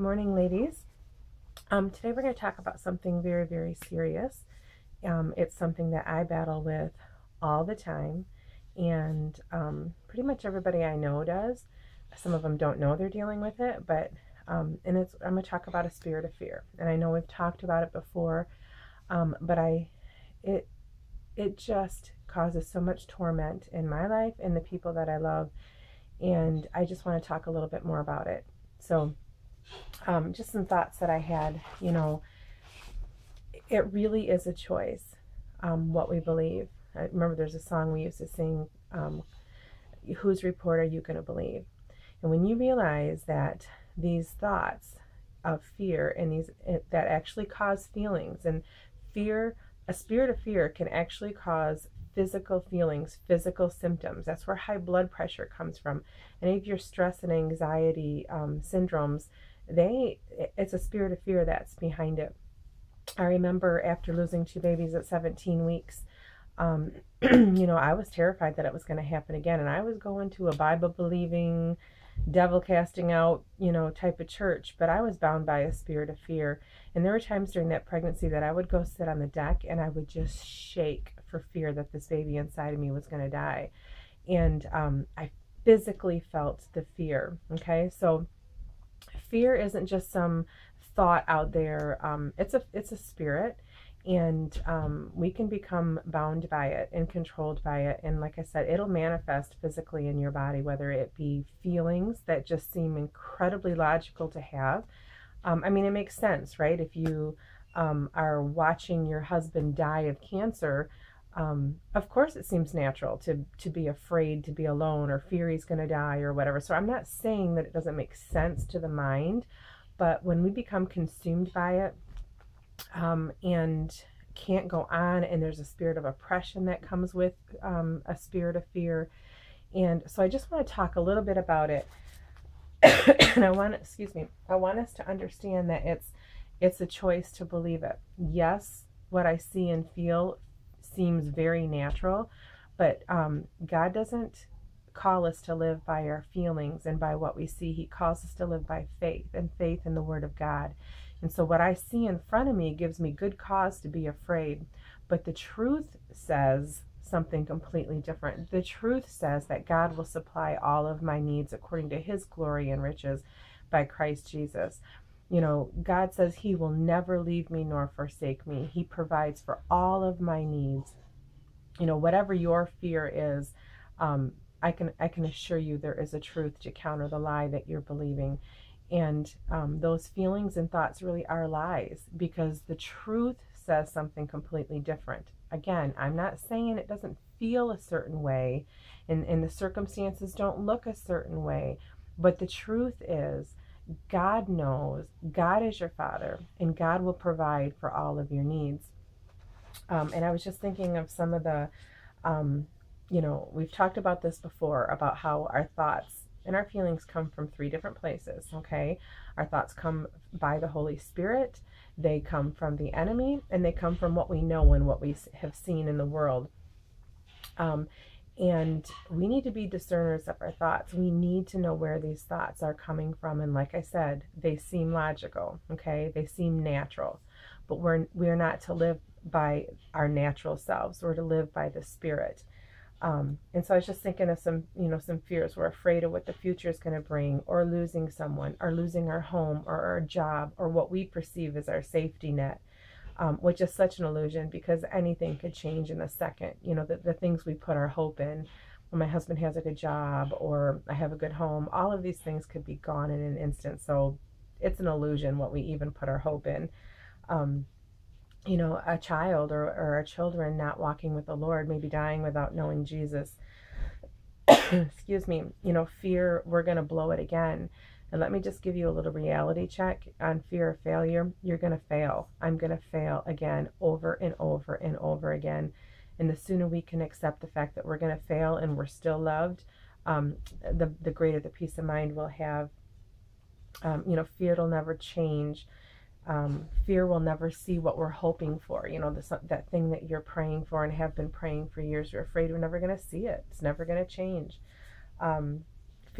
Good morning, ladies. Um, today we're going to talk about something very, very serious. Um, it's something that I battle with all the time, and um, pretty much everybody I know does. Some of them don't know they're dealing with it, but um, and it's I'm going to talk about a spirit of fear. And I know we've talked about it before, um, but I it it just causes so much torment in my life and the people that I love, and I just want to talk a little bit more about it. So um, just some thoughts that I had. You know, it really is a choice um, what we believe. I remember there's a song we used to sing, um, Whose report are you going to believe? And when you realize that these thoughts of fear and these eh, that actually cause feelings and fear, a spirit of fear can actually cause physical feelings, physical symptoms. That's where high blood pressure comes from. Any of your stress and anxiety um, syndromes they it's a spirit of fear that's behind it. I remember after losing two babies at 17 weeks, um, you know, I was terrified that it was going to happen again, and I was going to a Bible believing, devil casting out, you know, type of church, but I was bound by a spirit of fear. And there were times during that pregnancy that I would go sit on the deck and I would just shake for fear that this baby inside of me was going to die. And um, I physically felt the fear. Okay, so fear isn't just some thought out there. Um, it's a it's a spirit, and um, we can become bound by it and controlled by it. And like I said, it'll manifest physically in your body, whether it be feelings that just seem incredibly logical to have. Um, I mean, it makes sense, right? If you um, are watching your husband die of cancer, um, of course it seems natural to to be afraid to be alone or fear he's going to die or whatever. So i'm not saying that it doesn't make sense to the mind but when we become consumed by it um, and can't go on and there's a spirit of oppression that comes with um, a spirit of fear. And so i just want to talk a little bit about it. And i want to excuse me i want us to understand that it's it's a choice to believe it. Yes what i see and feel seems very natural, but um, God doesn't call us to live by our feelings and by what we see. He calls us to live by faith and faith in the Word of God. And so, what I see in front of me gives me good cause to be afraid. But the truth says something completely different. The truth says that God will supply all of my needs according to His glory and riches by Christ Jesus. You know, God says He will never leave me nor forsake me. He provides for all of my needs. You know, whatever your fear is, um, I can I can assure you there is a truth to counter the lie that you're believing, and um, those feelings and thoughts really are lies because the truth says something completely different. Again, I'm not saying it doesn't feel a certain way, and and the circumstances don't look a certain way, but the truth is God knows, God is your Father, and God will provide for all of your needs. Um, and I was just thinking of some of the, um, you know, we've talked about this before about how our thoughts and our feelings come from three different places, okay? Our thoughts come by the Holy Spirit, they come from the enemy, and they come from what we know and what we have seen in the world. Um, and we need to be discerners of our thoughts. We need to know where these thoughts are coming from. And like I said, they seem logical, okay? They seem natural. But we're we're not to live by our natural selves. We're to live by the spirit. Um, and so I was just thinking of some, you know, some fears. We're afraid of what the future is going to bring, or losing someone, or losing our home, or our job, or what we perceive as our safety net um, which is such an illusion because anything could change in a second. You know, the, the things we put our hope in, when my husband has a good job or I have a good home, all of these things could be gone in an instant. So it's an illusion what we even put our hope in. Um, you know, a child or, or our children not walking with the Lord, maybe dying without knowing Jesus. Excuse me, you know, fear, we're going to blow it again. And let me just give you a little reality check on fear of failure. You're going to fail. I'm going to fail again over and over and over again. And the sooner we can accept the fact that we're going to fail and we're still loved, um, the, the greater the peace of mind we'll have. Um, you know, fear will never change. Um, fear will never see what we're hoping for. You know, that thing that you're praying for and have been praying for years, you're afraid we're never going to see it. It's never going to change. Um,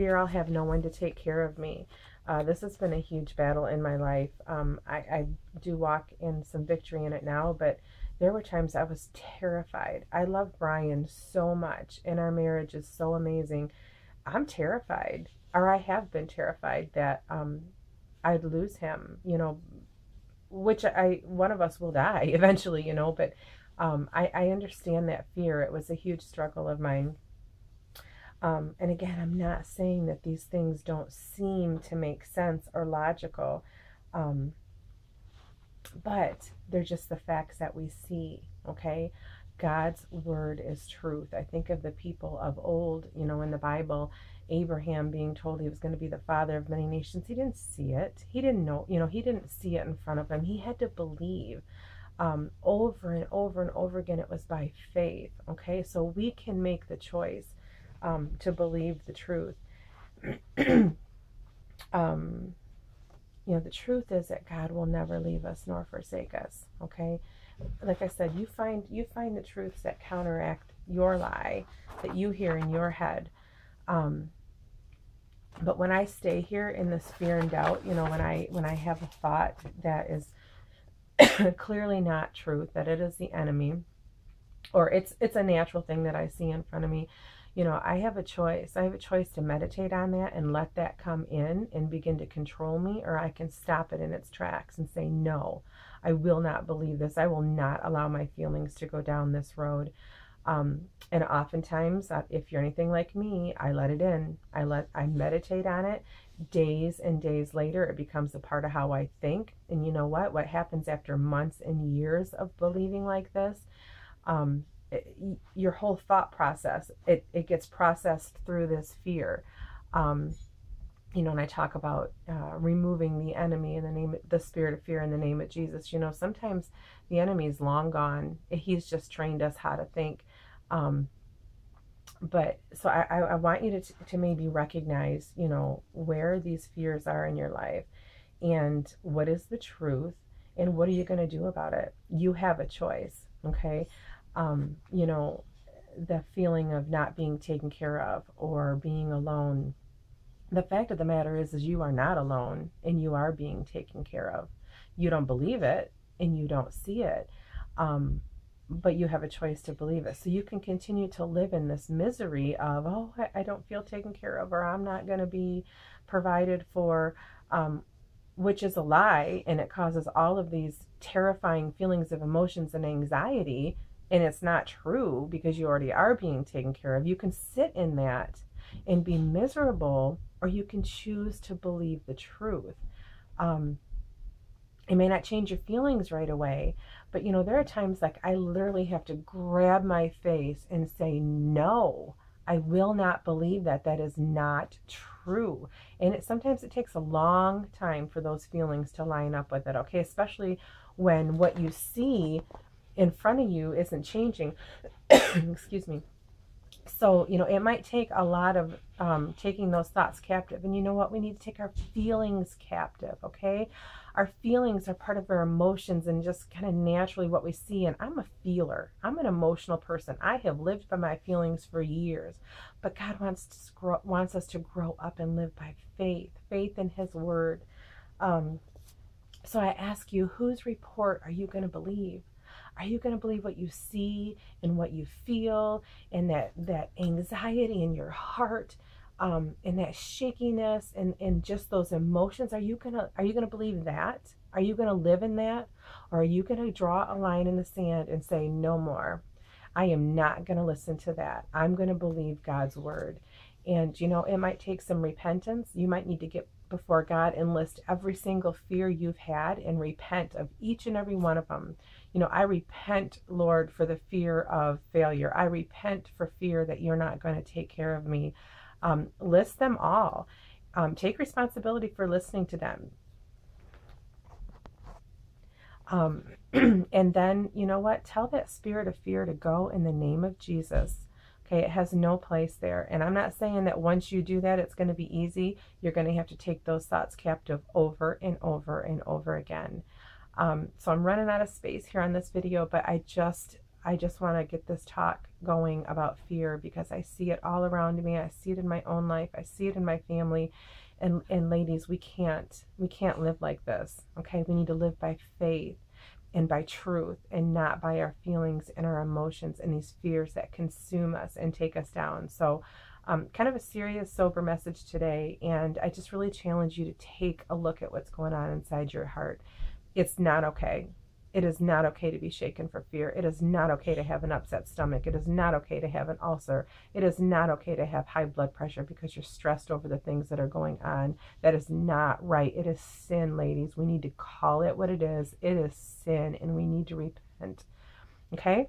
fear I'll have no one to take care of me. Uh, this has been a huge battle in my life. Um, I, I do walk in some victory in it now, but there were times I was terrified. I love Brian so much, and our marriage is so amazing. I'm terrified, or I have been terrified that um, I'd lose him, you know, which I one of us will die eventually, you know, but um, I, I understand that fear. It was a huge struggle of mine. Um, and again, I'm not saying that these things don't seem to make sense or logical, um, but they're just the facts that we see, okay? God's word is truth. I think of the people of old, you know, in the Bible, Abraham being told he was going to be the father of many nations. He didn't see it. He didn't know, you know, he didn't see it in front of him. He had to believe um, over and over and over again. It was by faith, okay? So we can make the choice um, to believe the truth. um, you know, the truth is that God will never leave us nor forsake us. Okay, like I said, you find you find the truths that counteract your lie that you hear in your head. Um, but when I stay here in this fear and doubt, you know, when I when I have a thought that is clearly not truth, that it is the enemy, or it's it's a natural thing that I see in front of me you know, I have a choice. I have a choice to meditate on that and let that come in and begin to control me, or I can stop it in its tracks and say, no, I will not believe this. I will not allow my feelings to go down this road. Um, and oftentimes, uh, if you're anything like me, I let it in. I let I meditate on it. Days and days later, it becomes a part of how I think. And you know what? What happens after months and years of believing like this? Um, your whole thought process it, it gets processed through this fear. Um, you know and i talk about uh, removing the enemy in the name of, the spirit of fear in the name of jesus. You know sometimes the enemy is long gone. He's just trained us how to think. Um, but so I, I want you to, to maybe recognize you know where these fears are in your life and what is the truth and what are you going to do about it? You have a choice okay um, you know, the feeling of not being taken care of or being alone. The fact of the matter is, is you are not alone and you are being taken care of. You don't believe it and you don't see it. Um, but you have a choice to believe it. So you can continue to live in this misery of, oh, I, I don't feel taken care of, or I'm not going to be provided for, um, which is a lie. And it causes all of these terrifying feelings of emotions and anxiety and it's not true because you already are being taken care of, you can sit in that and be miserable, or you can choose to believe the truth. Um, it may not change your feelings right away, but you know, there are times like I literally have to grab my face and say, No, I will not believe that. That is not true. And it sometimes it takes a long time for those feelings to line up with it, okay? Especially when what you see in front of you isn't changing. Excuse me. So, you know, it might take a lot of um, taking those thoughts captive. And you know what? We need to take our feelings captive, okay? Our feelings are part of our emotions and just kind of naturally what we see. And I'm a feeler, I'm an emotional person. I have lived by my feelings for years. But God wants, to grow, wants us to grow up and live by faith, faith in His Word. Um, so I ask you, whose report are you going to believe? Are you going to believe what you see and what you feel and that, that anxiety in your heart um, and that shakiness and, and just those emotions? Are you to, are you going to believe that? Are you going to live in that? Or are you going to draw a line in the sand and say, no more? I am not going to listen to that. I'm going to believe God's word. And, you know, it might take some repentance. You might need to get before God and list every single fear you've had and repent of each and every one of them. You know, I repent, Lord, for the fear of failure. I repent for fear that you're not going to take care of me. Um, list them all. Um, take responsibility for listening to them. Um, and then, you know what? Tell that spirit of fear to go in the name of Jesus. Okay, it has no place there. And I'm not saying that once you do that, it's going to be easy. You're going to have to take those thoughts captive over and over and over again. Um, so I'm running out of space here on this video, but I just, I just want to get this talk going about fear because I see it all around me. I see it in my own life. I see it in my family. And and ladies, we can't we can't live like this. Okay? We need to live by faith and by truth and not by our feelings and our emotions and these fears that consume us and take us down. So um, kind of a serious, sober message today. And I just really challenge you to take a look at what's going on inside your heart. It's not okay. It is not okay to be shaken for fear. It is not okay to have an upset stomach. It is not okay to have an ulcer. It is not okay to have high blood pressure because you're stressed over the things that are going on. That is not right. It is sin, ladies. We need to call it what it is. It is sin, and we need to repent. Okay?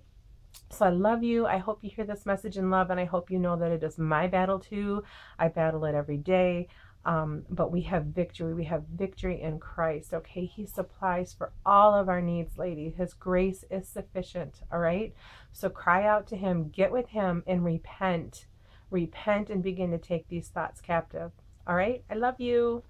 So I love you. I hope you hear this message in love, and I hope you know that it is my battle too. I battle it every day. Um, but we have victory. We have victory in Christ. Okay. He supplies for all of our needs, lady. His grace is sufficient. All right. So cry out to Him, get with Him, and repent. Repent and begin to take these thoughts captive. All right. I love you.